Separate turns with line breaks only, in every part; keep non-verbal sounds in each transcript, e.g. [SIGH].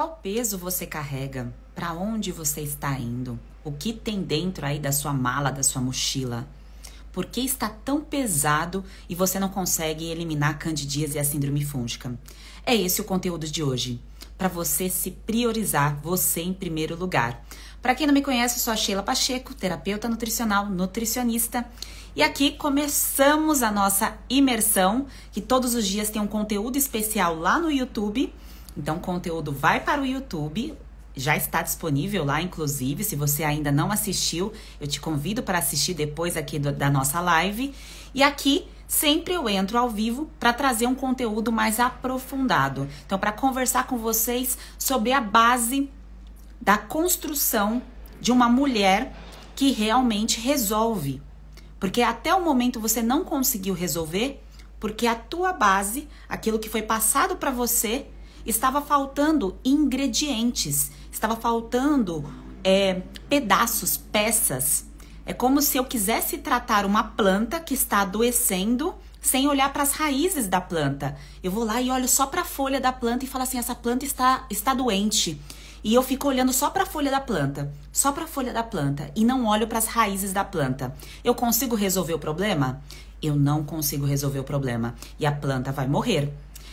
Qual peso você carrega? Para onde você está indo? O que tem dentro aí da sua mala, da sua mochila? Por que está tão pesado e você não consegue eliminar a candidíase e a síndrome fúngica? É esse o conteúdo de hoje, para você se priorizar você em primeiro lugar. Para quem não me conhece, eu sou a Sheila Pacheco, terapeuta nutricional, nutricionista. E aqui começamos a nossa imersão, que todos os dias tem um conteúdo especial lá no YouTube então, o conteúdo vai para o YouTube, já está disponível lá, inclusive. Se você ainda não assistiu, eu te convido para assistir depois aqui do, da nossa live. E aqui sempre eu entro ao vivo para trazer um conteúdo mais aprofundado. Então, para conversar com vocês sobre a base da construção de uma mulher que realmente resolve. Porque até o momento você não conseguiu resolver, porque a tua base, aquilo que foi passado para você, estava faltando ingredientes, estava faltando é, pedaços, peças. É como se eu quisesse tratar uma planta que está adoecendo sem olhar para as raízes da planta. Eu vou lá e olho só para a folha da planta e falo assim: essa planta está, está doente. E eu fico olhando só para a folha da planta, só para a folha da planta e não olho para as raízes da planta. Eu consigo resolver o problema? Eu não consigo resolver o problema e a planta vai morrer.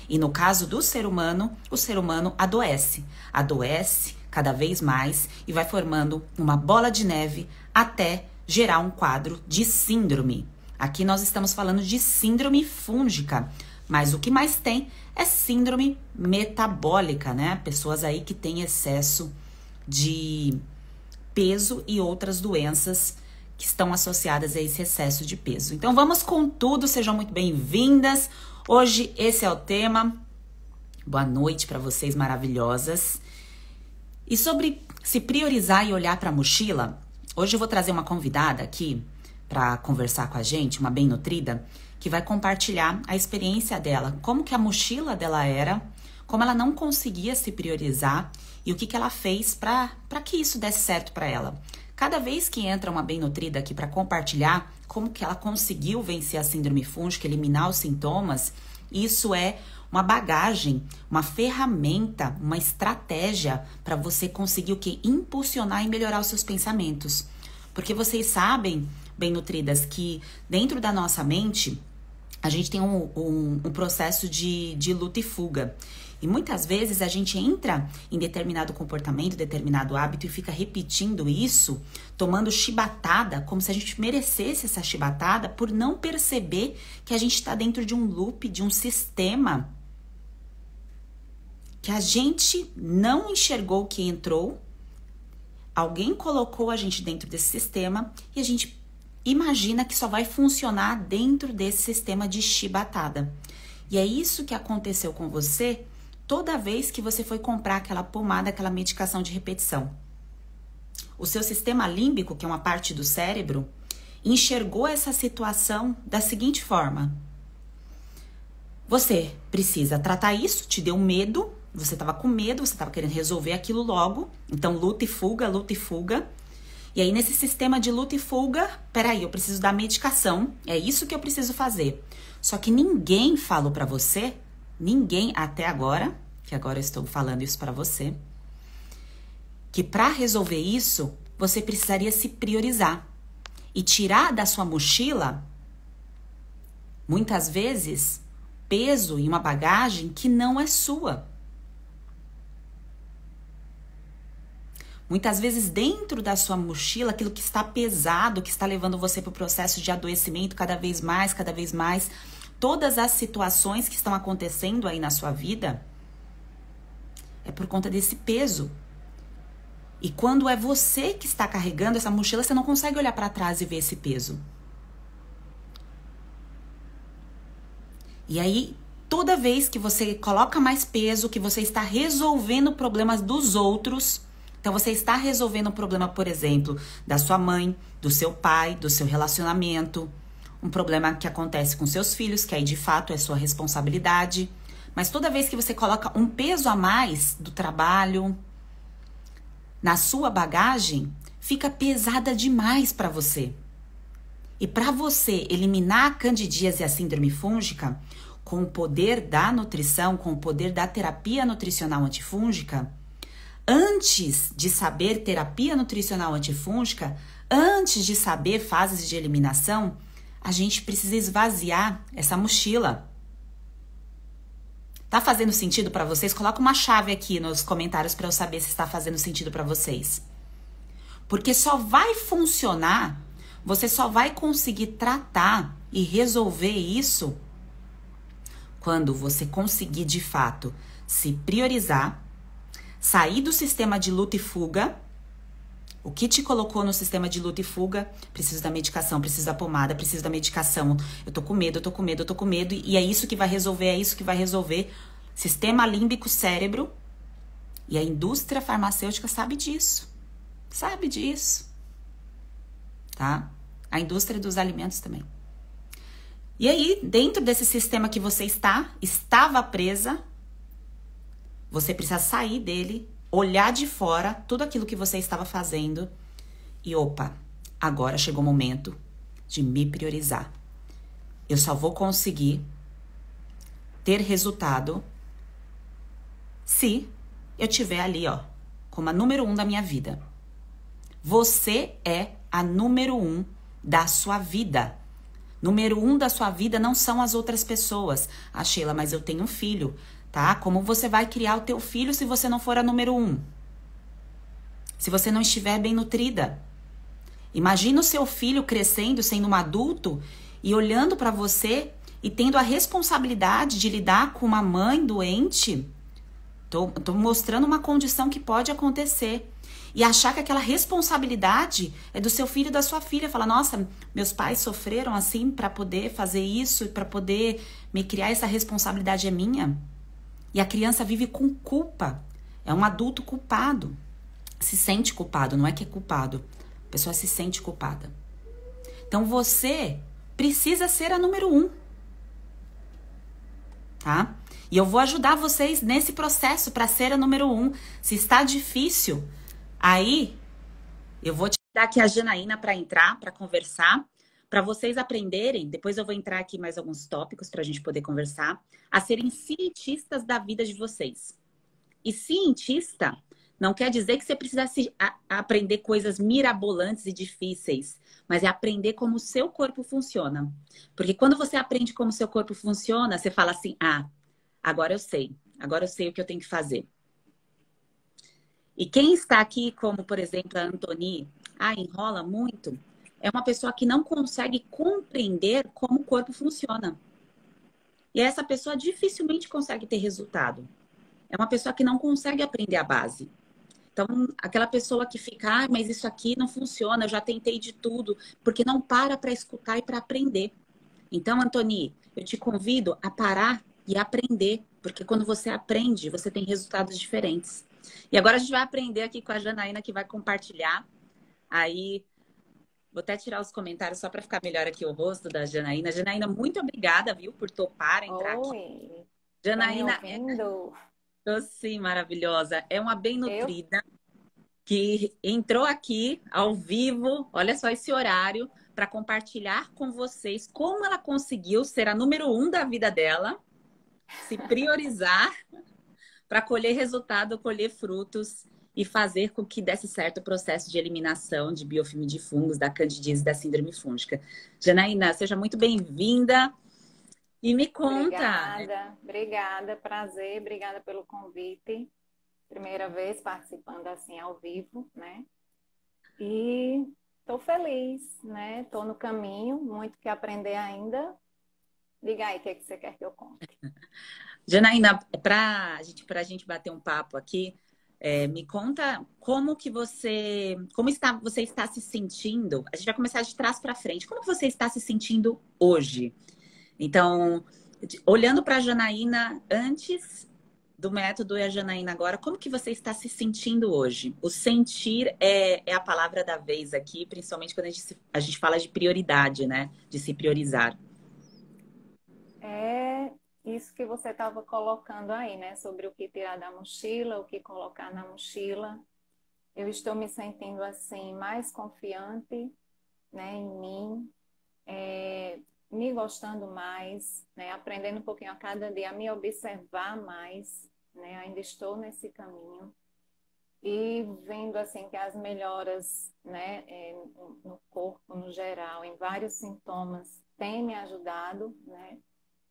E no caso do ser humano, o ser humano adoece. Adoece cada vez mais e vai formando uma bola de neve até gerar um quadro de síndrome. Aqui nós estamos falando de síndrome fúngica, mas o que mais tem é síndrome metabólica, né? Pessoas aí que têm excesso de peso e outras doenças que estão associadas a esse excesso de peso. Então vamos com tudo, sejam muito bem-vindas. Hoje esse é o tema. Boa noite para vocês maravilhosas. E sobre se priorizar e olhar para a mochila, hoje eu vou trazer uma convidada aqui para conversar com a gente, uma bem nutrida, que vai compartilhar a experiência dela, como que a mochila dela era, como ela não conseguia se priorizar e o que, que ela fez para que isso desse certo para ela. Cada vez que entra uma bem nutrida aqui para compartilhar como que ela conseguiu vencer a síndrome fúngica, eliminar os sintomas, isso é uma bagagem, uma ferramenta, uma estratégia para você conseguir o que? Impulsionar e melhorar os seus pensamentos. Porque vocês sabem, bem nutridas, que dentro da nossa mente a gente tem um, um, um processo de, de luta e fuga. E muitas vezes a gente entra em determinado comportamento, determinado hábito e fica repetindo isso, tomando chibatada, como se a gente merecesse essa chibatada por não perceber que a gente está dentro de um loop, de um sistema que a gente não enxergou que entrou. Alguém colocou a gente dentro desse sistema e a gente imagina que só vai funcionar dentro desse sistema de chibatada. E é isso que aconteceu com você toda vez que você foi comprar aquela pomada, aquela medicação de repetição. O seu sistema límbico, que é uma parte do cérebro, enxergou essa situação da seguinte forma: você precisa tratar isso, te deu medo, você estava com medo, você estava querendo resolver aquilo logo, então luta e fuga, luta e fuga. E aí, nesse sistema de luta e fuga, peraí, eu preciso da medicação, é isso que eu preciso fazer. Só que ninguém falou para você ninguém até agora, que agora eu estou falando isso para você, que para resolver isso, você precisaria se priorizar e tirar da sua mochila muitas vezes peso e uma bagagem que não é sua. Muitas vezes, dentro da sua mochila, aquilo que está pesado, que está levando você para o processo de adoecimento cada vez mais, cada vez mais, todas as situações que estão acontecendo aí na sua vida é por conta desse peso. E quando é você que está carregando essa mochila, você não consegue olhar para trás e ver esse peso. E aí, toda vez que você coloca mais peso, que você está resolvendo problemas dos outros, então você está resolvendo o problema, por exemplo, da sua mãe, do seu pai, do seu relacionamento, um problema que acontece com seus filhos, que aí de fato é sua responsabilidade. Mas toda vez que você coloca um peso a mais do trabalho na sua bagagem, fica pesada demais para você. E para você eliminar a candidíase e a síndrome fúngica, com o poder da nutrição, com o poder da terapia nutricional antifúngica, antes de saber terapia nutricional antifúngica, antes de saber fases de eliminação, a gente precisa esvaziar essa mochila. Tá fazendo sentido para vocês? Coloca uma chave aqui nos comentários para eu saber se está fazendo sentido para vocês. Porque só vai funcionar, você só vai conseguir tratar e resolver isso quando você conseguir de fato se priorizar, sair do sistema de luta e fuga. O que te colocou no sistema de luta e fuga? Preciso da medicação, preciso da pomada, preciso da medicação. Eu tô com medo, eu tô com medo, eu tô com medo. E é isso que vai resolver, é isso que vai resolver. Sistema límbico cérebro. E a indústria farmacêutica sabe disso. Sabe disso. Tá? A indústria dos alimentos também. E aí, dentro desse sistema que você está, estava presa, você precisa sair dele, olhar de fora tudo aquilo que você estava fazendo e opa, agora chegou o momento de me priorizar. Eu só vou conseguir ter resultado se eu tiver ali, ó, como a número um da minha vida. Você é a número um da sua vida. Número um da sua vida não são as outras pessoas. Ah, Sheila, mas eu tenho um filho, tá? Como você vai criar o teu filho se você não for a número um? Se você não estiver bem nutrida. Imagina o seu filho crescendo, sendo um adulto e olhando para você e tendo a responsabilidade de lidar com uma mãe doente. Tô, tô mostrando uma condição que pode acontecer e achar que aquela responsabilidade é do seu filho e da sua filha. Falar, nossa, meus pais sofreram assim para poder fazer isso e para poder me criar, essa responsabilidade é minha. E a criança vive com culpa. É um adulto culpado. Se sente culpado, não é que é culpado. A pessoa se sente culpada. Então você precisa ser a número um. Tá? E eu vou ajudar vocês nesse processo para ser a número um. Se está difícil, Aí, eu vou te dar aqui a Janaína para entrar, para conversar, para vocês aprenderem. Depois eu vou entrar aqui mais alguns tópicos para a gente poder conversar, a serem cientistas da vida de vocês. E cientista não quer dizer que você precisa se, a, aprender coisas mirabolantes e difíceis, mas é aprender como o seu corpo funciona. Porque quando você aprende como o seu corpo funciona, você fala assim: ah, agora eu sei, agora eu sei o que eu tenho que fazer. E quem está aqui, como por exemplo a Antoni, ah, enrola muito, é uma pessoa que não consegue compreender como o corpo funciona. E essa pessoa dificilmente consegue ter resultado. É uma pessoa que não consegue aprender a base. Então, aquela pessoa que fica, ah, mas isso aqui não funciona, eu já tentei de tudo, porque não para para escutar e para aprender. Então, Antoni, eu te convido a parar e aprender, porque quando você aprende, você tem resultados diferentes. E agora a gente vai aprender aqui com a Janaína, que vai compartilhar. Aí, vou até tirar os comentários só para ficar melhor aqui o rosto da Janaína. Janaína, muito obrigada, viu, por topar entrar Oi. aqui. Janaína. Tô sim, maravilhosa. É uma bem nutrida Eu? que entrou aqui ao vivo, olha só esse horário, para compartilhar com vocês como ela conseguiu ser a número um da vida dela, se priorizar [LAUGHS] para colher resultado, colher frutos e fazer com que desse certo o processo de eliminação de biofilme de fungos, da candidíase e da síndrome fúngica. Janaína, seja muito bem-vinda e me conta.
Obrigada, obrigada, prazer, obrigada pelo convite. Primeira vez participando assim ao vivo, né? E estou feliz, né? Estou no caminho, muito que aprender ainda. Diga aí o que, é que você quer que eu conte. [LAUGHS]
Janaína, para gente, a gente bater um papo aqui, é, me conta como que você, como está, você está se sentindo. A gente vai começar de trás para frente. Como você está se sentindo hoje? Então, olhando para a Janaína antes do método e a Janaína agora, como que você está se sentindo hoje? O sentir é, é a palavra da vez aqui, principalmente quando a gente, a gente fala de prioridade, né? De se priorizar.
É, isso que você estava colocando aí, né? Sobre o que tirar da mochila, o que colocar na mochila. Eu estou me sentindo assim mais confiante, né, em mim, é, me gostando mais, né, aprendendo um pouquinho a cada dia me observar mais, né? Ainda estou nesse caminho. e vendo assim que as melhoras né, é, no corpo no geral, em vários sintomas, têm me ajudado, né,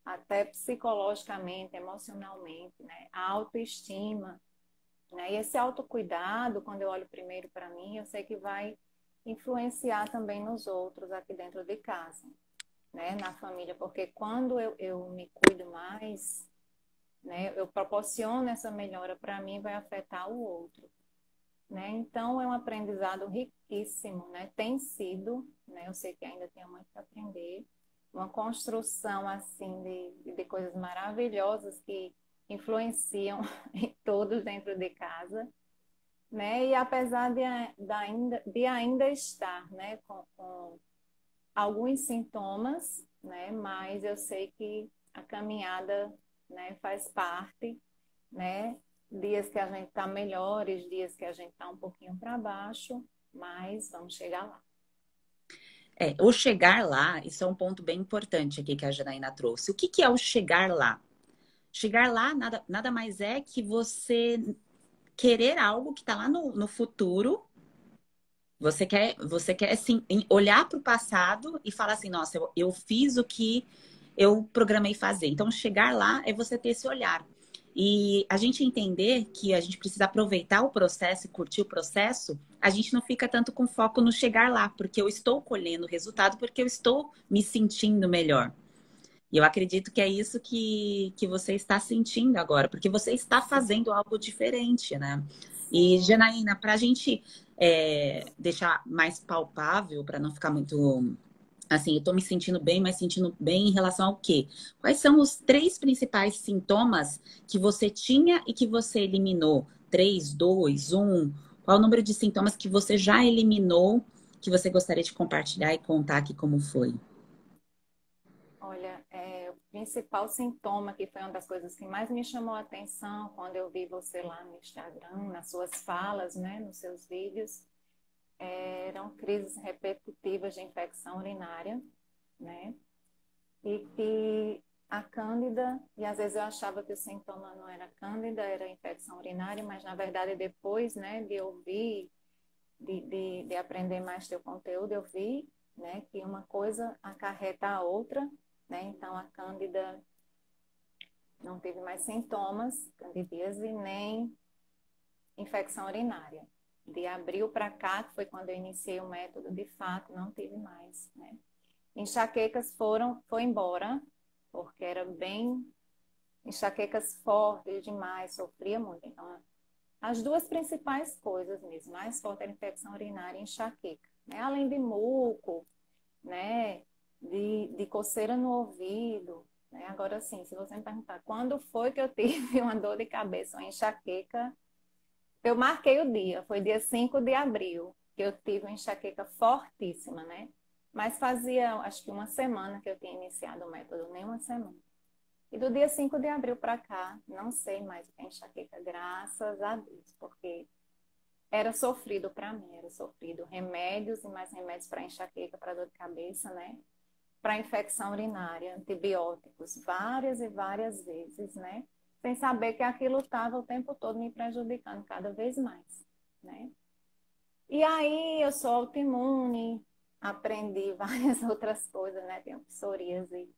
até psicologicamente, emocionalmente, né, a autoestima. Né, e esse autocuidado, quando eu olho primeiro para mim, eu sei que vai influenciar também nos outros aqui dentro de casa, né, na família, porque quando eu, eu me cuido mais, né, eu proporciono essa melhora para mim, vai afetar o outro. Né? Então, é um aprendizado riquíssimo, né? Tem sido, né? Eu sei que ainda tenho muito para aprender. Uma construção, assim, de, de coisas maravilhosas que influenciam [LAUGHS] em todos dentro de casa, né? E apesar de, de, ainda, de ainda estar, né? Com, com alguns sintomas, né? Mas eu sei que a caminhada, né? Faz parte, né? dias que a gente está melhores, dias que a gente está um pouquinho para baixo, mas vamos chegar lá.
É, o chegar lá, isso é um ponto bem importante aqui que a Janaína trouxe. O que, que é o chegar lá? Chegar lá nada, nada mais é que você querer algo que está lá no, no futuro. Você quer, você quer assim, olhar para o passado e falar assim, nossa, eu, eu fiz o que eu programei fazer. Então, chegar lá é você ter esse olhar. E a gente entender que a gente precisa aproveitar o processo e curtir o processo, a gente não fica tanto com foco no chegar lá, porque eu estou colhendo o resultado, porque eu estou me sentindo melhor. E eu acredito que é isso que, que você está sentindo agora, porque você está fazendo algo diferente, né? E, Janaína, para a gente é, deixar mais palpável, para não ficar muito assim, eu tô me sentindo bem, mas sentindo bem em relação ao quê? Quais são os três principais sintomas que você tinha e que você eliminou? Três, dois, um? Qual o número de sintomas que você já eliminou que você gostaria de compartilhar e contar aqui como foi?
Olha, é, o principal sintoma, que foi uma das coisas que mais me chamou a atenção quando eu vi você lá no Instagram, nas suas falas, né, nos seus vídeos, eram crises repetitivas de infecção urinária, né? E que a cândida, e às vezes eu achava que o sintoma não era cândida, era infecção urinária, mas na verdade depois, né, de ouvir, de, de, de aprender mais teu conteúdo, eu vi, né, que uma coisa acarreta a outra, né? Então a cândida não teve mais sintomas, candidíase, nem infecção urinária de abril para cá, que foi quando eu iniciei o método, de fato, não tive mais, né? Enxaquecas foram, foi embora, porque era bem enxaquecas fortes demais, sofria muito. Então, as duas principais coisas mesmo, mais forte era infecção urinária e enxaqueca, né? Além de muco, né? De, de coceira no ouvido, né? Agora sim, se você me perguntar quando foi que eu [LAUGHS] tive uma dor de cabeça, uma enxaqueca, eu marquei o dia, foi dia 5 de abril, que eu tive uma enxaqueca fortíssima, né? Mas fazia, acho que uma semana que eu tinha iniciado o método, nem uma semana. E do dia 5 de abril para cá, não sei mais o que é enxaqueca, graças a Deus, porque era sofrido para mim, era sofrido remédios e mais remédios para enxaqueca, para dor de cabeça, né? Para infecção urinária, antibióticos, várias e várias vezes, né? Sem saber que aquilo estava o tempo todo me prejudicando cada vez mais, né? E aí eu sou autoimune, aprendi [LAUGHS] várias outras coisas, né? Tenho psoríase.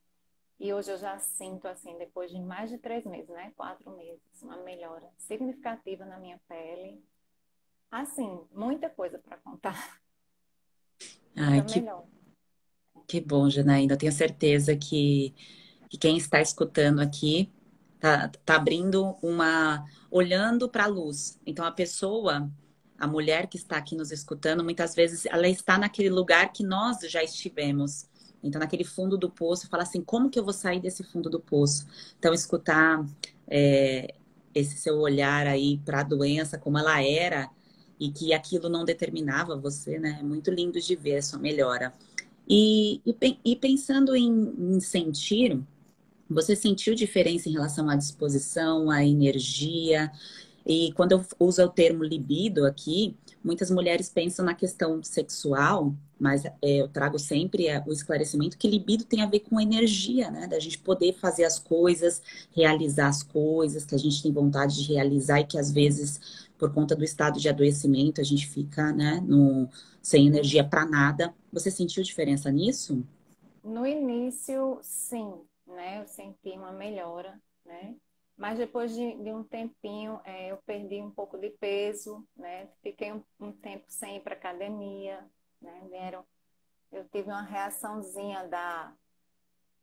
E hoje eu já sinto, assim, depois de mais de três meses, né? Quatro meses, uma melhora significativa na minha pele. Assim, muita coisa para contar. [LAUGHS]
Ai, que, melhor. que bom, Janaína. Eu tenho certeza que, que quem está escutando aqui tá, tá abrindo uma. olhando para a luz. Então, a pessoa, a mulher que está aqui nos escutando, muitas vezes ela está naquele lugar que nós já estivemos. Então, naquele fundo do poço, fala assim: como que eu vou sair desse fundo do poço? Então, escutar é, esse seu olhar aí para a doença, como ela era, e que aquilo não determinava você, né? É muito lindo de ver a sua melhora. E, e, e pensando em, em sentir, você sentiu diferença em relação à disposição, à energia? E quando eu uso o termo libido aqui, muitas mulheres pensam na questão sexual, mas é, eu trago sempre é, o esclarecimento que libido tem a ver com energia, né? Da gente poder fazer as coisas, realizar as coisas que a gente tem vontade de realizar e que às vezes por conta do estado de adoecimento, a gente fica, né, no, sem energia para nada. Você sentiu diferença nisso?
No início, sim, né? Eu senti uma melhora, né? Mas depois de, de um tempinho, é, eu perdi um pouco de peso, né? Fiquei um, um tempo sem ir para academia, né? Vieram, eu tive uma reaçãozinha da,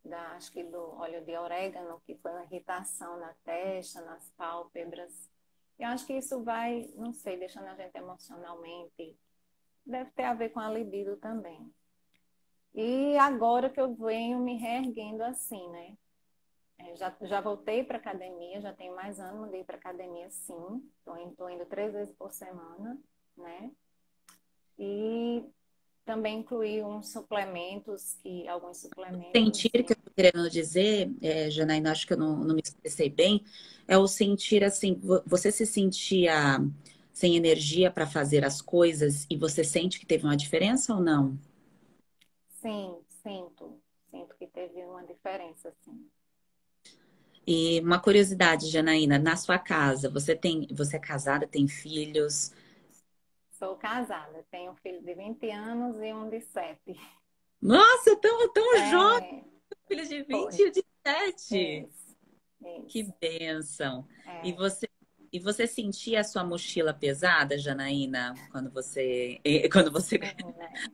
da, acho que do óleo de orégano, que foi uma irritação na testa, nas pálpebras. Eu acho que isso vai, não sei, deixando a gente emocionalmente. Deve ter a ver com a libido também. E agora que eu venho me reerguendo assim, né? É, já, já voltei para academia, já tenho mais anos, mudei para academia sim. Estou indo, indo três vezes por semana, né? E também incluí uns suplementos, que alguns suplementos.
Sentir que eu estou querendo dizer, é, Janaína, acho que eu não, não me expressei bem, é o sentir assim, você se sentia sem energia para fazer as coisas e você sente que teve uma diferença ou não?
Sim, sinto. Sinto que teve uma diferença, sim.
E uma curiosidade, Janaína, na sua casa, você tem, você é casada, tem filhos?
Sou casada, tenho um filho de 20 anos e um de 7.
Nossa, tão, tão é... jovem! Filho de 20 Foi. e de 7. Isso. Isso. Que bênção! É. E você e você sentia a sua mochila pesada, Janaína, quando você [LAUGHS] quando você
Sim, né?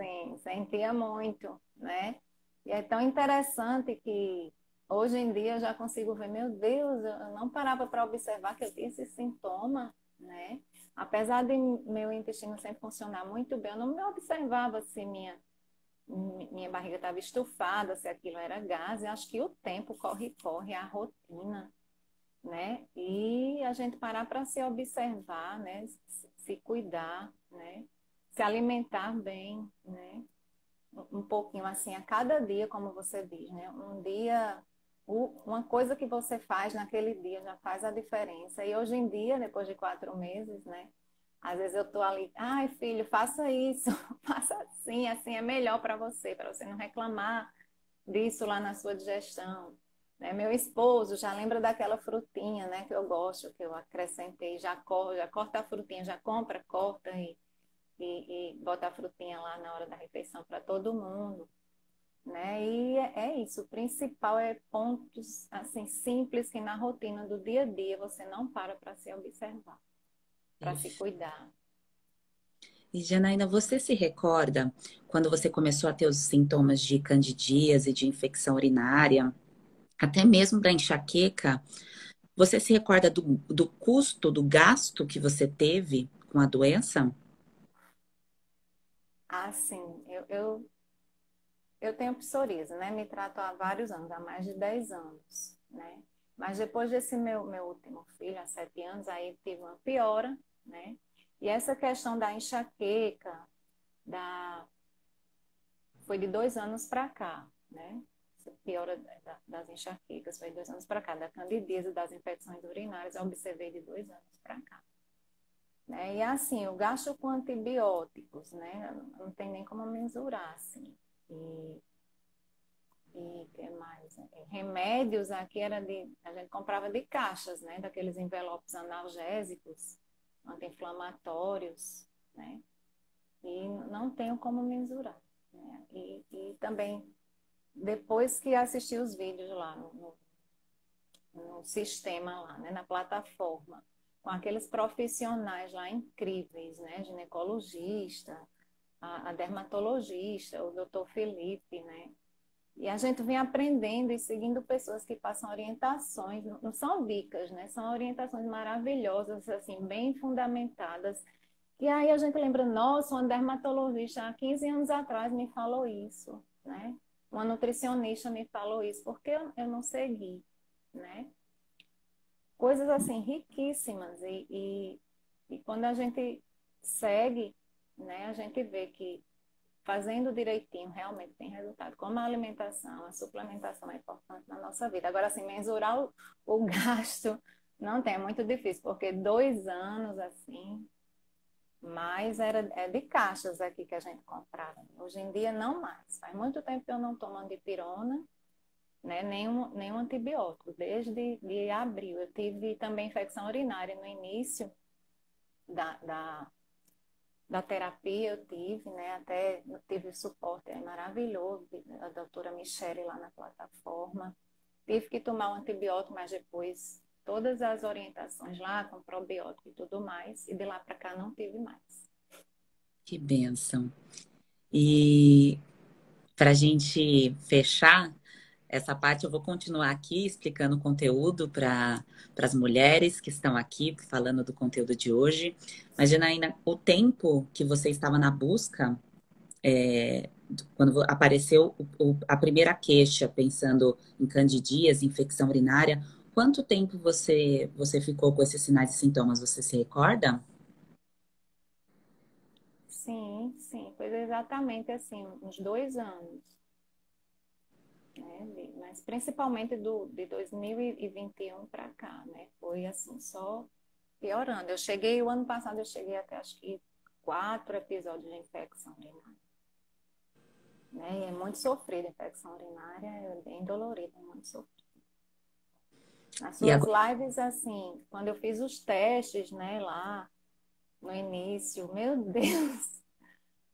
Sim, sentia muito, né? E é tão interessante que Hoje em dia eu já consigo ver, meu Deus, eu não parava para observar que eu tinha esse sintoma, né? Apesar de meu intestino sempre funcionar muito bem, eu não me observava se minha, minha barriga estava estufada, se aquilo era gás. Eu acho que o tempo corre, corre, a rotina, né? E a gente parar para se observar, né? Se cuidar, né? Se alimentar bem, né? Um pouquinho assim a cada dia, como você diz, né? Um dia uma coisa que você faz naquele dia já faz a diferença. E hoje em dia, depois de quatro meses, né? Às vezes eu tô ali, ai filho, faça isso, [LAUGHS] faça assim, assim é melhor para você, para você não reclamar disso lá na sua digestão. Né? Meu esposo já lembra daquela frutinha, né, que eu gosto, que eu acrescentei, já, cor, já corta a frutinha, já compra, corta e, e, e bota a frutinha lá na hora da refeição para todo mundo. Né? E é, é isso, o principal é pontos assim simples que na rotina do dia a dia você não para para se observar, para se cuidar.
E Janaína, você se recorda quando você começou a ter os sintomas de candidíase, de infecção urinária, até mesmo para enxaqueca? Você se recorda do, do custo, do gasto que você teve com a doença?
Ah, sim. Eu, eu eu tenho psoríase, né? Me trato há vários anos, há mais de 10 anos, né? Mas depois desse meu, meu último filho, há sete anos, aí tive uma piora, né? E essa questão da enxaqueca, da... foi de dois anos para cá, né? Essa piora das enxaquecas foi de dois anos para cá. Da candidíase, das infecções urinárias, eu observei de dois anos para cá. Né? E assim, o gasto com antibióticos, né? Não tem nem como mensurar, assim. E, e que mais? Remédios aqui era de. A gente comprava de caixas, né? Daqueles envelopes analgésicos, anti-inflamatórios, né? E não tenho como mensurar. Né? E, e também, depois que assisti os vídeos lá no, no, no sistema lá, né? na plataforma, com aqueles profissionais lá incríveis, né? Ginecologista, a, a dermatologista, o doutor Felipe, né? E a gente vem aprendendo e seguindo pessoas que passam orientações, não são dicas, né? São orientações maravilhosas, assim, bem fundamentadas. E aí a gente lembra, nossa, uma dermatologista há 15 anos atrás me falou isso, né? Uma nutricionista me falou isso, porque eu, eu não segui, né? Coisas assim, riquíssimas. E, e, e quando a gente segue, né, a gente vê que fazendo direitinho realmente tem resultado. Como a alimentação, a suplementação é importante na nossa vida. Agora, assim, mensurar o, o [LAUGHS] gasto não tem, é muito difícil, porque dois anos assim, mas era é de caixas aqui que a gente comprava. Hoje em dia não mais. Faz muito tempo que eu não tomo antipirona, né, nenhum, nenhum antibiótico. Desde de abril. Eu tive também infecção urinária no início da, da, da terapia eu tive, né? Até tive suporte é maravilhoso, a doutora Michele lá na plataforma. Tive que tomar um antibiótico, mas depois todas as orientações lá com probiótico e tudo mais, e de lá para cá não tive mais.
Que benção. E para a gente fechar essa parte, eu vou continuar aqui explicando o conteúdo para as mulheres que estão aqui falando do conteúdo de hoje. Mas, Janaína, o tempo que você estava na busca, é, quando apareceu o, a primeira queixa, pensando em candidias, infecção urinária, quanto tempo você, você ficou com esses sinais e sintomas? Você se recorda?
Sim, sim, foi exatamente assim, uns dois anos. Né? Mas principalmente do, de 2021 para cá, né? Foi assim, só piorando. Eu cheguei, o ano passado eu cheguei até acho que quatro episódios de infecção urinária. Né? E é muito sofrida a infecção urinária, é bem dolorida, é muito sofrida. Nas suas lives, assim, quando eu fiz os testes, né, lá no início, meu [LAUGHS] Deus,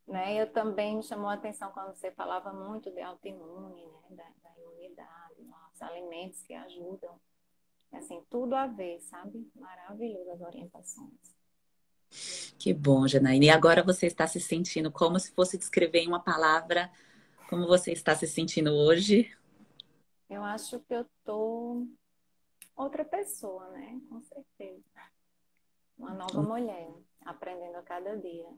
né, eu também me chamou a atenção quando você falava muito de autoimune, né, da, da imunidade, os alimentos que ajudam, assim, tudo a ver, sabe? Maravilhoso as orientações.
Que bom, Janaína. E agora você está se sentindo como se fosse descrever em uma palavra como você está se sentindo hoje?
Eu acho que eu tô outra pessoa, né? Com certeza. Uma nova mulher, aprendendo a cada dia.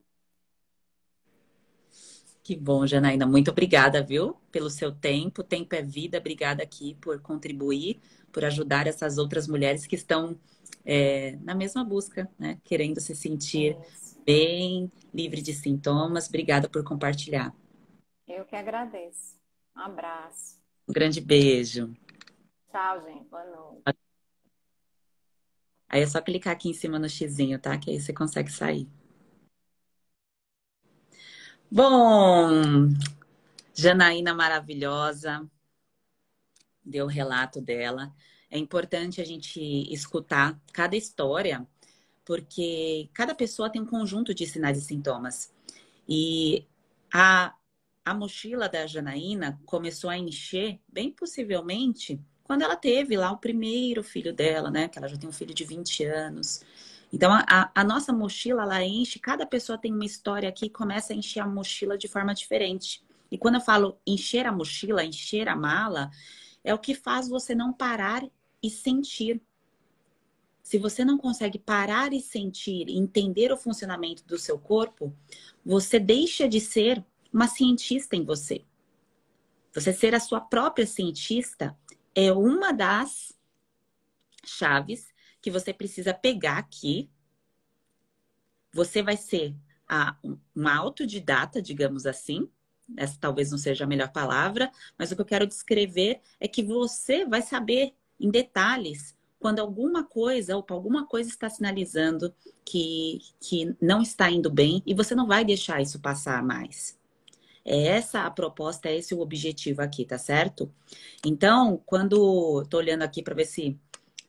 Que bom, Janaína. Muito obrigada, viu? Pelo seu tempo. Tempo é vida. Obrigada aqui por contribuir, por ajudar essas outras mulheres que estão é, na mesma busca, né? Querendo se sentir Isso. bem, livre de sintomas. Obrigada por compartilhar.
Eu que agradeço. Um abraço.
Um grande beijo.
Tchau, gente. Boa noite.
Aí é só clicar aqui em cima no xizinho, tá? Que aí você consegue sair. Bom, Janaína maravilhosa, deu o relato dela. É importante a gente escutar cada história, porque cada pessoa tem um conjunto de sinais e sintomas. E a, a mochila da Janaína começou a encher, bem possivelmente, quando ela teve lá o primeiro filho dela, né? Que ela já tem um filho de 20 anos. Então, a, a nossa mochila, ela enche, cada pessoa tem uma história aqui e começa a encher a mochila de forma diferente. E quando eu falo encher a mochila, encher a mala, é o que faz você não parar e sentir. Se você não consegue parar e sentir, entender o funcionamento do seu corpo, você deixa de ser uma cientista em você. Você ser a sua própria cientista é uma das chaves que você precisa pegar aqui. Você vai ser a, uma autodidata, digamos assim. Essa talvez não seja a melhor palavra, mas o que eu quero descrever é que você vai saber em detalhes quando alguma coisa ou alguma coisa está sinalizando que, que não está indo bem e você não vai deixar isso passar mais. É essa a proposta, é esse o objetivo aqui, tá certo? Então, quando tô olhando aqui para ver se,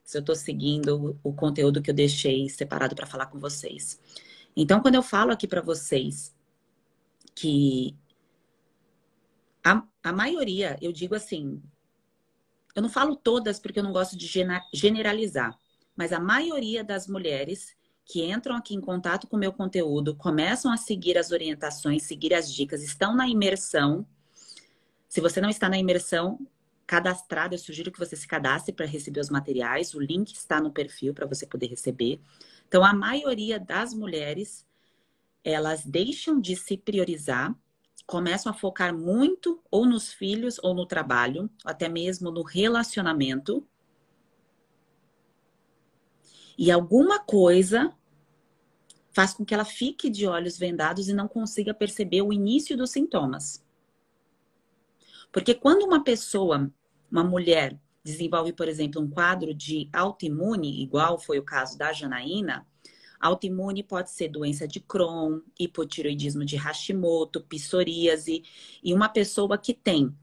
se eu tô seguindo o conteúdo que eu deixei separado para falar com vocês. Então, quando eu falo aqui para vocês que a, a maioria, eu digo assim, eu não falo todas porque eu não gosto de generalizar, mas a maioria das mulheres que entram aqui em contato com o meu conteúdo, começam a seguir as orientações, seguir as dicas, estão na imersão. Se você não está na imersão cadastrada, eu sugiro que você se cadastre para receber os materiais. O link está no perfil para você poder receber. Então, a maioria das mulheres, elas deixam de se priorizar, começam a focar muito ou nos filhos ou no trabalho, até mesmo no relacionamento. E alguma coisa faz com que ela fique de olhos vendados e não consiga perceber o início dos sintomas. Porque quando uma pessoa, uma mulher, desenvolve, por exemplo, um quadro de autoimune, igual foi o caso da Janaína, autoimune pode ser doença de Crohn, hipotiroidismo de Hashimoto, psoríase, e uma pessoa que tem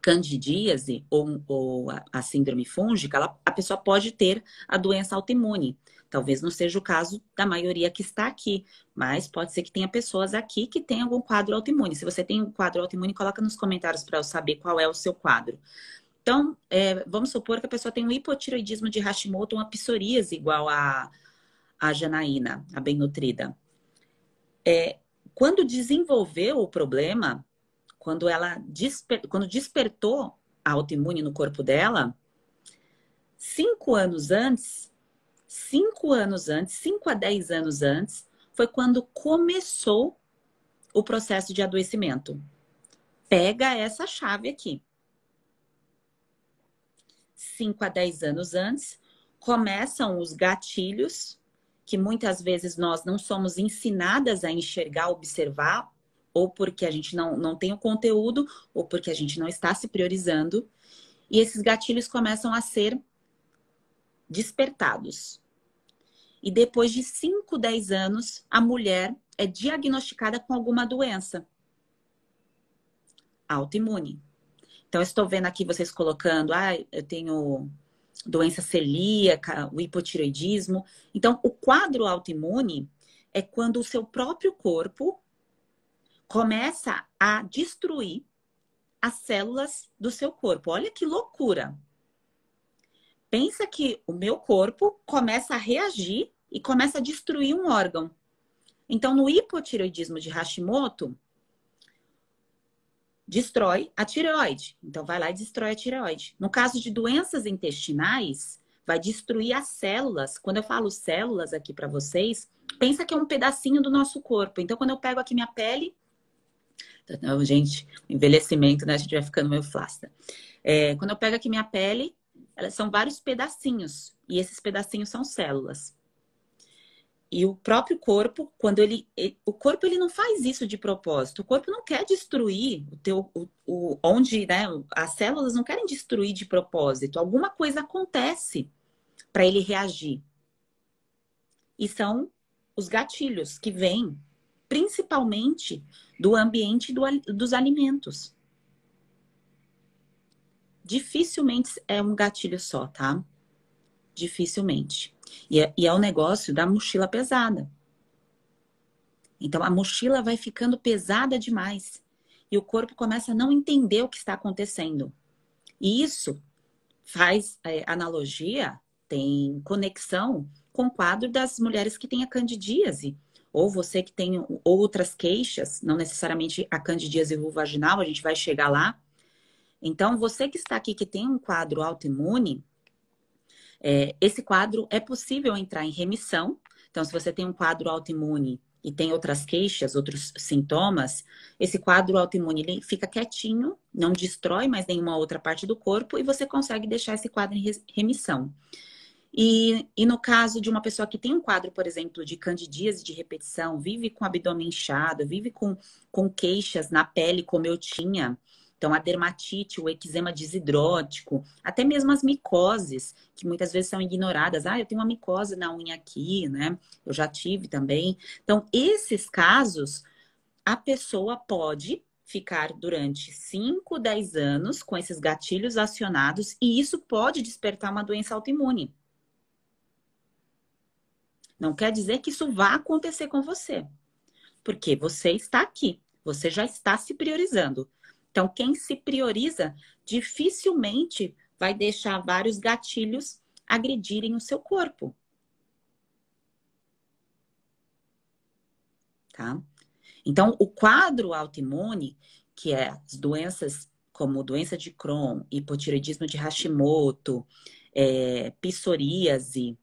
candidíase ou, ou a, a, síndrome fúngica, ela, a pessoa pode ter a doença autoimune. Talvez não seja o caso da maioria que está aqui, mas pode ser que tenha pessoas aqui que tenham algum quadro autoimune. Se você tem um quadro autoimune, coloca nos comentários para eu saber qual é o seu quadro. Então, é, vamos supor que a pessoa tem um hipotiroidismo de Hashimoto, uma psoríase igual a, a Janaína, a bem nutrida. É, quando desenvolveu o problema, quando ela desper, quando despertou a autoimune no corpo dela, cinco anos antes, cinco anos antes, cinco a dez anos antes, foi quando começou o processo de adoecimento. Pega essa chave aqui. 5 a 10 anos antes, começam os gatilhos que muitas vezes nós não somos ensinadas a enxergar, observar, ou porque a gente não, não tem o conteúdo, ou porque a gente não está se priorizando. E esses gatilhos começam a ser despertados. E depois de 5, 10 anos, a mulher é diagnosticada com alguma doença autoimune. Então, estou vendo aqui vocês colocando, ah, eu tenho doença celíaca, o hipotiroidismo. Então, o quadro autoimune é quando o seu próprio corpo começa a destruir as células do seu corpo. Olha que loucura! Pensa que o meu corpo começa a reagir e começa a destruir um órgão. Então, no hipotiroidismo de Hashimoto, destrói a tireoide. Então, vai lá e destrói a tireoide. No caso de doenças intestinais, vai destruir as células. Quando eu falo células aqui para vocês, pensa que é um pedacinho do nosso corpo. Então, quando eu pego aqui minha pele, não, gente, envelhecimento, né? A gente vai ficando meio flasta. É, quando eu pego aqui minha pele, elas são vários pedacinhos. E esses pedacinhos são células. E o próprio corpo, quando ele, ele, o corpo ele não faz isso de propósito. O corpo não quer destruir o teu o, o onde, né, as células não querem destruir de propósito. Alguma coisa acontece para ele reagir. E são os gatilhos que vêm principalmente do ambiente do, dos alimentos. Dificilmente é um gatilho só, tá? Dificilmente. E é, e é o negócio da mochila pesada. Então a mochila vai ficando pesada demais e o corpo começa a não entender o que está acontecendo. E isso faz é, analogia, tem conexão com o quadro das mulheres que têm a candidíase. Ou você que tem outras queixas, não necessariamente a candidíase vaginal, a gente vai chegar lá. Então, você que está aqui que tem um quadro autoimune, é, esse quadro é possível entrar em remissão. Então, se você tem um quadro autoimune e tem outras queixas, outros sintomas, esse quadro autoimune ele fica quietinho, não destrói mais nenhuma outra parte do corpo e você consegue deixar esse quadro em remissão. E, e no caso de uma pessoa que tem um quadro, por exemplo, de candidíase de repetição, vive com abdômen inchado, vive com, com queixas na pele, como eu tinha, então, a dermatite, o eczema desidrótico, até mesmo as micoses, que muitas vezes são ignoradas. Ah, eu tenho uma micose na unha aqui, né? Eu já tive também. Então, esses casos, a pessoa pode ficar durante 5, 10 anos com esses gatilhos acionados e isso pode despertar uma doença autoimune. Não quer dizer que isso vá acontecer com você, porque você está aqui, você já está se priorizando. Então, quem se prioriza dificilmente vai deixar vários gatilhos agredirem o seu corpo. Tá? Então, o quadro autoimune, que é as doenças como doença de Crohn, hipotireoidismo de Hashimoto, é, psoríase,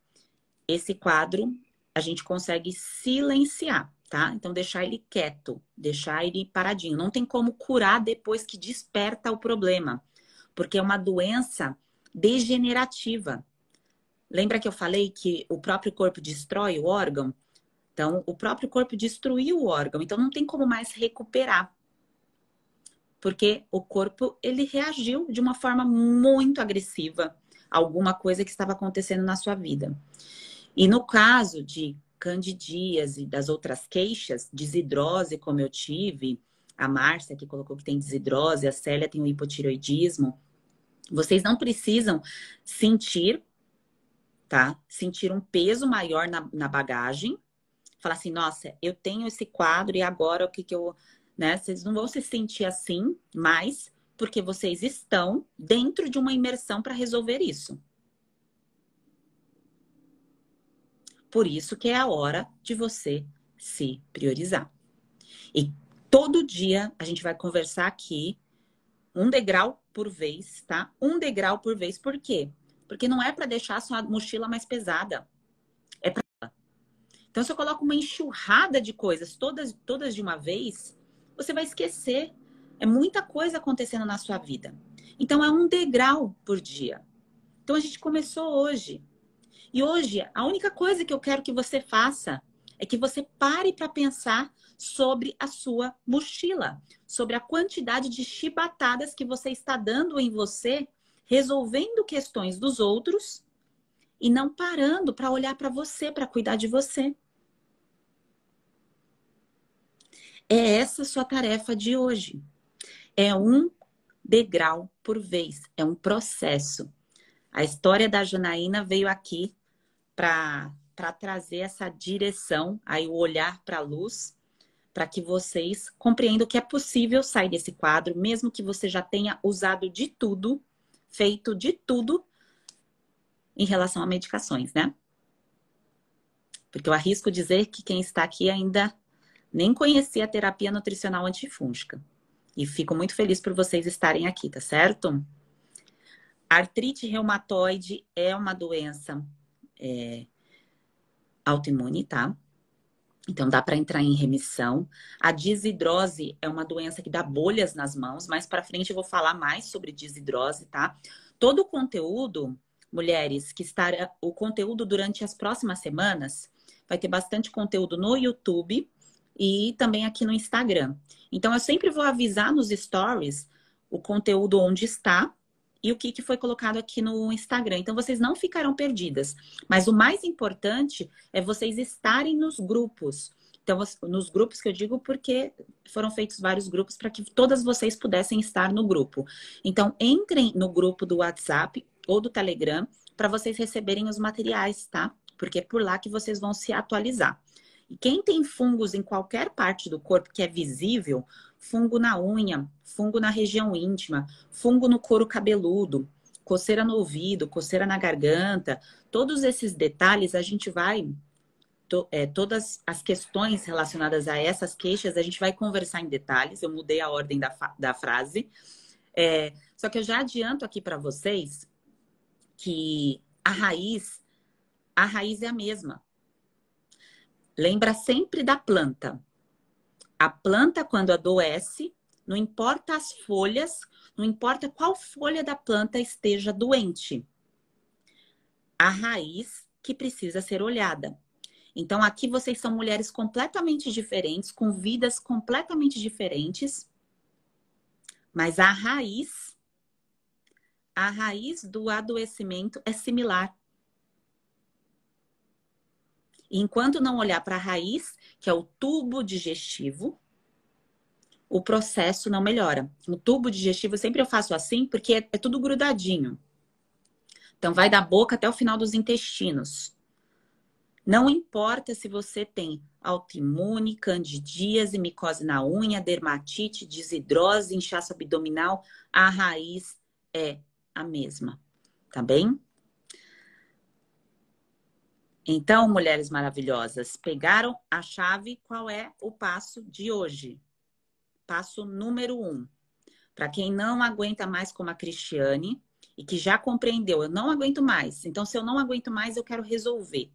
esse quadro a gente consegue silenciar tá? Então, deixar ele quieto, deixar ele paradinho. Não tem como curar depois que desperta o problema, porque é uma doença degenerativa. Lembra que eu falei que o próprio corpo destrói o órgão? Então, o próprio corpo destruiu o órgão, então não tem como mais recuperar. Porque o corpo ele reagiu de uma forma muito agressiva a alguma coisa que estava acontecendo na sua vida. E no caso de candidíase, das outras queixas, desidrose, como eu tive, a Márcia, que colocou que tem desidrose, a Célia tem o hipotiroidismo. Vocês não precisam sentir, tá? Sentir um peso maior na, na bagagem. Falar assim, nossa, eu tenho esse quadro e agora o que, que eu. Né? Vocês não vão se sentir assim, mas porque vocês estão dentro de uma imersão para resolver isso. Por isso que é a hora de você se priorizar. E todo dia a gente vai conversar aqui um degrau por vez, tá? Um degrau por vez. Por quê? Porque não é para deixar a sua mochila mais pesada. É para Então se eu coloco uma enxurrada de coisas todas todas de uma vez, você vai esquecer. É muita coisa acontecendo na sua vida. Então é um degrau por dia. Então a gente começou hoje. E hoje, a única coisa que eu quero que você faça é que você pare para pensar sobre a sua mochila, sobre a quantidade de chibatadas que você está dando em você, resolvendo questões dos outros e não parando para olhar para você, para cuidar de você. É essa a sua tarefa de hoje. É um degrau por vez, é um processo. A história da Janaína veio aqui para trazer essa direção, aí o olhar para a luz, para que vocês compreendam que é possível sair desse quadro, mesmo que você já tenha usado de tudo, feito de tudo em relação a medicações, né? Porque eu arrisco dizer que quem está aqui ainda nem conhecia a terapia nutricional antifúngica. E fico muito feliz por vocês estarem aqui, tá certo? Artrite reumatoide é uma doença é, autoimune, tá? Então dá para entrar em remissão. A desidrose é uma doença que dá bolhas nas mãos. Mais para frente eu vou falar mais sobre desidrose, tá? Todo o conteúdo, mulheres, que estará o conteúdo durante as próximas semanas vai ter bastante conteúdo no YouTube e também aqui no Instagram. Então eu sempre vou avisar nos stories o conteúdo onde está e o que, que foi colocado aqui no Instagram. Então, vocês não ficarão perdidas. Mas o mais importante é vocês estarem nos grupos. Então, nos grupos que eu digo porque foram feitos vários grupos para que todas vocês pudessem estar no grupo. Então, entrem no grupo do WhatsApp ou do Telegram para vocês receberem os materiais, tá? Porque é por lá que vocês vão se atualizar. E quem tem fungos em qualquer parte do corpo que é visível, fungo na unha, fungo na região íntima, fungo no couro cabeludo, coceira no ouvido, coceira na garganta, todos esses detalhes a gente vai. To, é, todas as questões relacionadas a essas queixas, a gente vai conversar em detalhes. Eu mudei a ordem da, da frase. É, só que eu já adianto aqui para vocês que a raiz, a raiz é a mesma. Lembra sempre da planta. A planta, quando adoece, não importa as folhas, não importa qual folha da planta esteja doente. A raiz que precisa ser olhada. Então, aqui vocês são mulheres completamente diferentes, com vidas completamente diferentes, mas a raiz, a raiz do adoecimento é similar. Enquanto não olhar para a raiz, que é o tubo digestivo, o processo não melhora. No tubo digestivo, sempre eu faço assim, porque é, é tudo grudadinho. Então, vai da boca até o final dos intestinos. Não importa se você tem autoimune, candidíase, micose na unha, dermatite, desidrose, inchaço abdominal, a raiz é a mesma, tá bem? Então, mulheres maravilhosas, pegaram a chave? Qual é o passo de hoje? Passo número um. Para quem não aguenta mais como a Cristiane e que já compreendeu, eu não aguento mais. Então, se eu não aguento mais, eu quero resolver.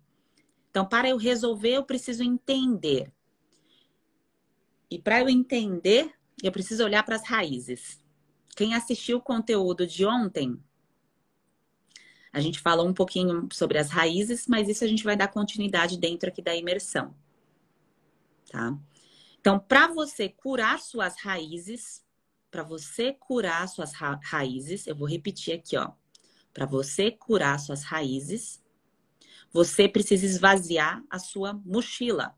Então, para eu resolver, eu preciso entender. E para eu entender, eu preciso olhar para as raízes. Quem assistiu o conteúdo de ontem a gente falou um pouquinho sobre as raízes, mas isso a gente vai dar continuidade dentro aqui da imersão. Tá? Então, para você curar suas raízes, para você curar suas ra raízes, eu vou repetir aqui, ó. Para você curar suas raízes, você precisa esvaziar a sua mochila.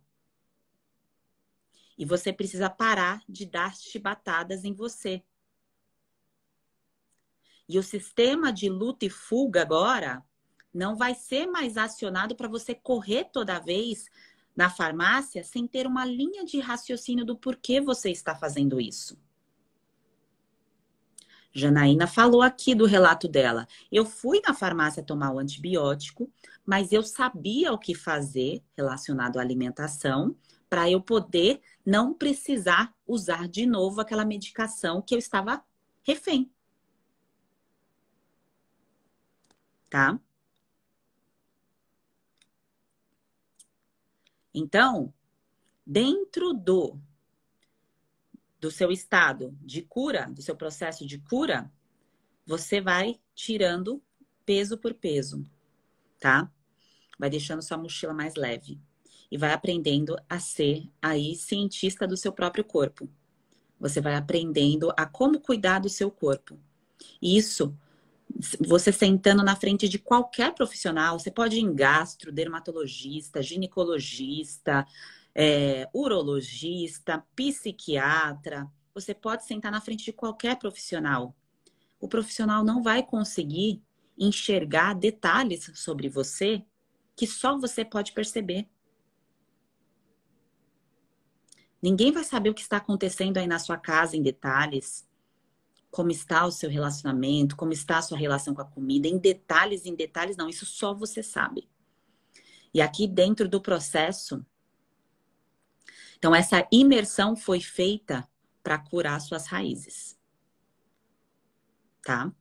E você precisa parar de dar chibatadas em você. E o sistema de luta e fuga agora não vai ser mais acionado para você correr toda vez na farmácia sem ter uma linha de raciocínio do porquê você está fazendo isso. Janaína falou aqui do relato dela. Eu fui na farmácia tomar o antibiótico, mas eu sabia o que fazer relacionado à alimentação para eu poder não precisar usar de novo aquela medicação que eu estava refém. Tá? Então, dentro do do seu estado de cura, do seu processo de cura, você vai tirando peso por peso, tá? Vai deixando sua mochila mais leve e vai aprendendo a ser aí cientista do seu próprio corpo. Você vai aprendendo a como cuidar do seu corpo. Isso você sentando na frente de qualquer profissional, você pode ir em gastro, dermatologista, ginecologista, é, urologista, psiquiatra. Você pode sentar na frente de qualquer profissional. O profissional não vai conseguir enxergar detalhes sobre você que só você pode perceber. Ninguém vai saber o que está acontecendo aí na sua casa em detalhes. Como está o seu relacionamento, como está a sua relação com a comida, em detalhes, em detalhes, não, isso só você sabe. E aqui dentro do processo, então, essa imersão foi feita para curar suas raízes. Tá?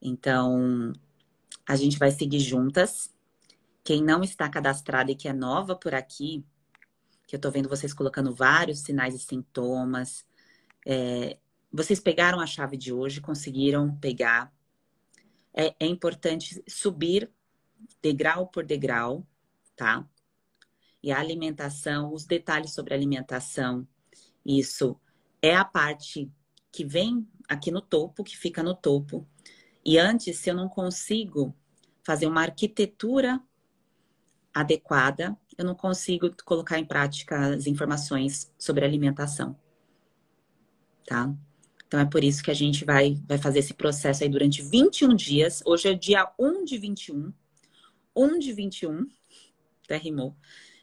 Então, a gente vai seguir juntas. Quem não está cadastrado e que é nova por aqui, que eu tô vendo vocês colocando vários sinais e sintomas. É, vocês pegaram a chave de hoje, conseguiram pegar. É, é importante subir degrau por degrau, tá? e a alimentação, os detalhes sobre alimentação. Isso é a parte que vem aqui no topo, que fica no topo. E antes, se eu não consigo fazer uma arquitetura adequada, eu não consigo colocar em prática as informações sobre alimentação. Tá? Então é por isso que a gente vai, vai fazer esse processo aí durante 21 dias. Hoje é dia 1 de 21. 1 de 21. Até rimou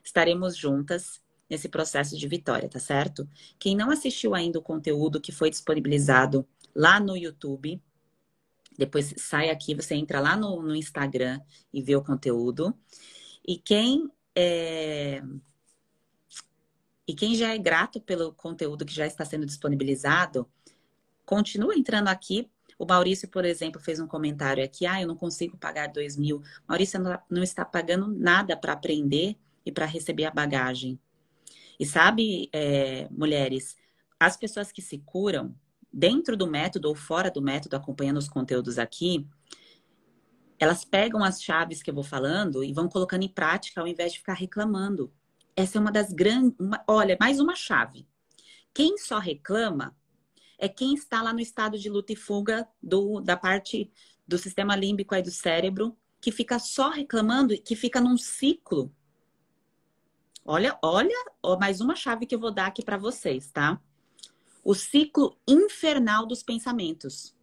estaremos juntas nesse processo de vitória, tá certo? Quem não assistiu ainda o conteúdo que foi disponibilizado lá no YouTube, depois sai aqui, você entra lá no, no Instagram e vê o conteúdo. E quem é... E quem já é grato pelo conteúdo que já está sendo disponibilizado, continua entrando aqui. O Maurício, por exemplo, fez um comentário aqui: ah, eu não consigo pagar dois mil. Maurício não está pagando nada para aprender e para receber a bagagem. E sabe, é, mulheres, as pessoas que se curam dentro do método ou fora do método, acompanhando os conteúdos aqui, elas pegam as chaves que eu vou falando e vão colocando em prática ao invés de ficar reclamando. Essa é uma das grandes. Olha, mais uma chave. Quem só reclama é quem está lá no estado de luta e fuga do, da parte do sistema límbico aí do cérebro, que fica só reclamando, que fica num ciclo Olha, olha, mais uma chave que eu vou dar aqui para vocês, tá? O ciclo infernal dos pensamentos.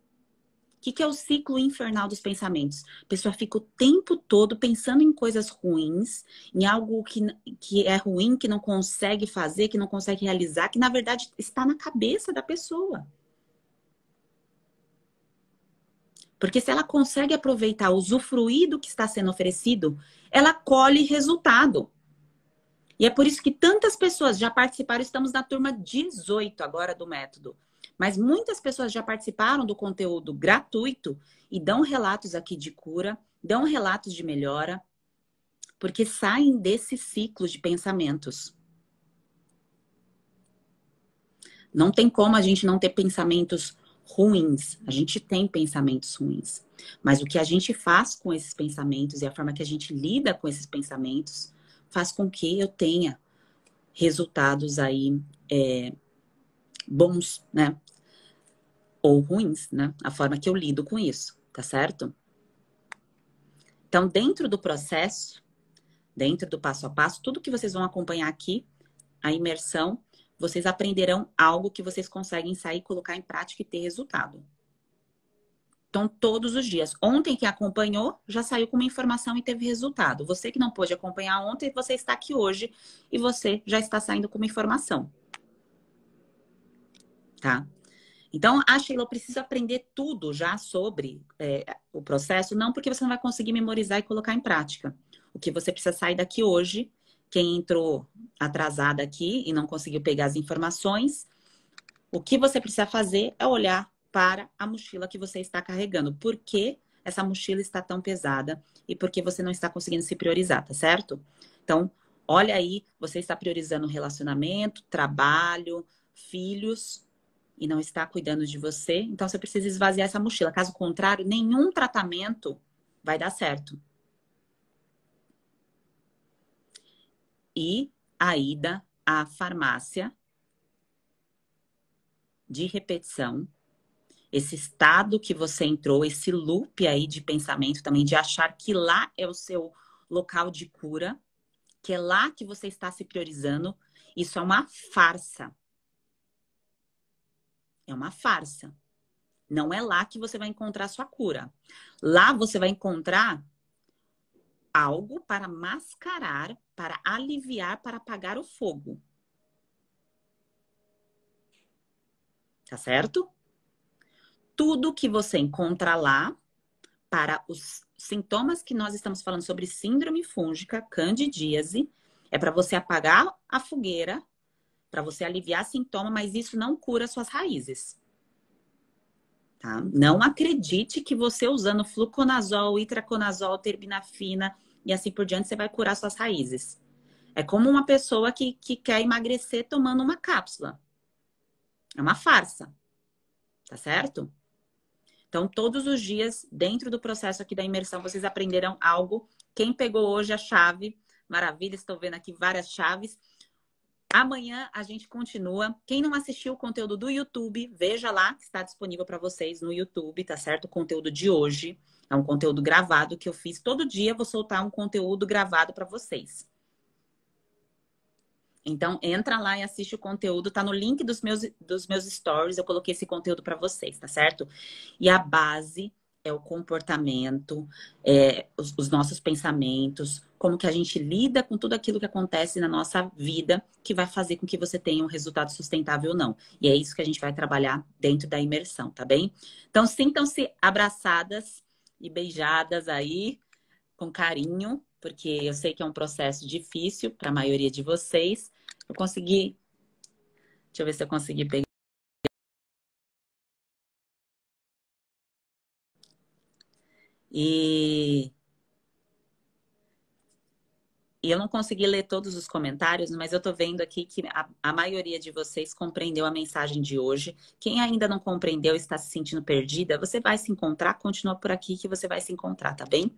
Que, que é o ciclo infernal dos pensamentos? A pessoa fica o tempo todo pensando em coisas ruins, em algo que, que é ruim, que não consegue fazer, que não consegue realizar, que na verdade está na cabeça da pessoa. Porque se ela consegue aproveitar, usufruir do que está sendo oferecido, ela colhe resultado. E é por isso que tantas pessoas já participaram, estamos na turma 18 agora do método. Mas muitas pessoas já participaram do conteúdo gratuito e dão relatos aqui de cura, dão relatos de melhora, porque saem desse ciclo de pensamentos. Não tem como a gente não ter pensamentos ruins. A gente tem pensamentos ruins. Mas o que a gente faz com esses pensamentos e a forma que a gente lida com esses pensamentos faz com que eu tenha resultados aí é, bons, né? Ou ruins, né? A forma que eu lido com isso, tá certo? Então, dentro do processo, dentro do passo a passo, tudo que vocês vão acompanhar aqui a imersão, vocês aprenderão algo que vocês conseguem sair, colocar em prática e ter resultado. Então, todos os dias. Ontem, quem acompanhou já saiu com uma informação e teve resultado. Você que não pôde acompanhar ontem, você está aqui hoje e você já está saindo com uma informação. Tá? Então, a Sheila, eu preciso aprender tudo já sobre é, o processo, não porque você não vai conseguir memorizar e colocar em prática. O que você precisa sair daqui hoje, quem entrou atrasada aqui e não conseguiu pegar as informações, o que você precisa fazer é olhar para a mochila que você está carregando. Por que essa mochila está tão pesada e por que você não está conseguindo se priorizar, tá certo? Então, olha aí, você está priorizando relacionamento, trabalho, filhos e não está cuidando de você. Então, você precisa esvaziar essa mochila. Caso contrário, nenhum tratamento vai dar certo. E a ida à farmácia de repetição esse estado que você entrou, esse loop aí de pensamento também, de achar que lá é o seu local de cura, que é lá que você está se priorizando, isso é uma farsa. É uma farsa. Não é lá que você vai encontrar sua cura. Lá você vai encontrar algo para mascarar, para aliviar, para apagar o fogo. Tá certo? tudo que você encontra lá para os sintomas que nós estamos falando sobre síndrome fúngica, candidíase, é para você apagar a fogueira, para você aliviar sintoma, mas isso não cura suas raízes. Tá? Não acredite que você usando fluconazol, itraconazol, terbinafina e assim por diante, você vai curar suas raízes. É como uma pessoa que, que quer emagrecer tomando uma cápsula. É uma farsa. Tá certo? Então, todos os dias, dentro do processo aqui da imersão, vocês aprenderão algo. Quem pegou hoje a chave, maravilha, estou vendo aqui várias chaves. Amanhã a gente continua. Quem não assistiu o conteúdo do YouTube, veja lá, está disponível para vocês no YouTube, tá certo? O conteúdo de hoje é um conteúdo gravado que eu fiz todo dia. Vou soltar um conteúdo gravado para vocês. Então, entra lá e assiste o conteúdo, tá no link dos meus, dos meus stories, eu coloquei esse conteúdo para vocês, tá certo? E a base é o comportamento, é, os, os, nossos pensamentos, como que a gente lida com tudo aquilo que acontece na nossa vida, que vai fazer com que você tenha um resultado sustentável ou não. E é isso que a gente vai trabalhar dentro da imersão, tá bem? Então, sintam-se abraçadas e beijadas aí, com carinho, porque eu sei que é um processo difícil para a maioria de vocês. Eu consegui. Deixa eu ver se eu consegui pegar. E... eu não consegui ler todos os comentários, mas eu estou vendo aqui que a, a, maioria de vocês compreendeu a mensagem de hoje. Quem ainda não compreendeu, está se sentindo perdida, você vai se encontrar, continua por aqui que você vai se encontrar, tá bem?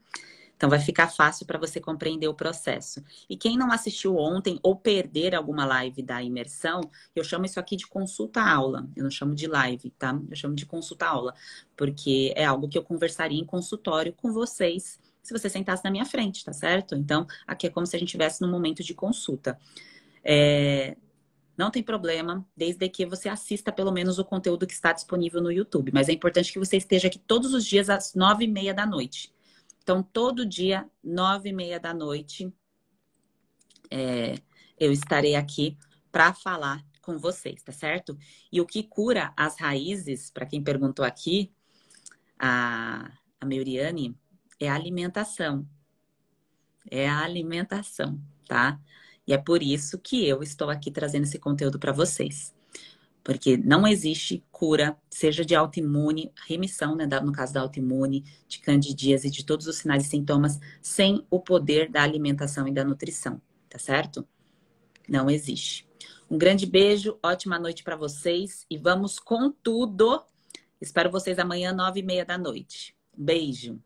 Então vai ficar fácil para você compreender o processo. E quem não assistiu ontem ou perder alguma live da imersão, eu chamo isso aqui de consulta aula. Eu não chamo de live, tá? Eu chamo de consulta aula, porque é algo que eu conversaria em consultório com vocês se você sentasse na minha frente, tá certo? Então, aqui é como se a gente estivesse num momento de consulta. É, não tem problema, desde que você assista pelo menos o conteúdo que está disponível no YouTube. Mas é importante que você esteja aqui todos os dias às nove e meia da noite. Então, todo dia, nove e meia da noite, é, eu estarei aqui para falar com vocês, tá certo? E o que cura as raízes, para quem perguntou aqui, a, a Meuriane, é a alimentação. É a alimentação, tá? E é por isso que eu estou aqui trazendo esse conteúdo para vocês porque não existe cura, seja de autoimune, remissão, né, no caso da autoimune, de candidíase, de todos os sinais e sintomas, sem o poder da alimentação e da nutrição, tá certo? Não existe. Um grande beijo, ótima noite para vocês e vamos com tudo. Espero vocês amanhã, nove e meia da noite. Beijo.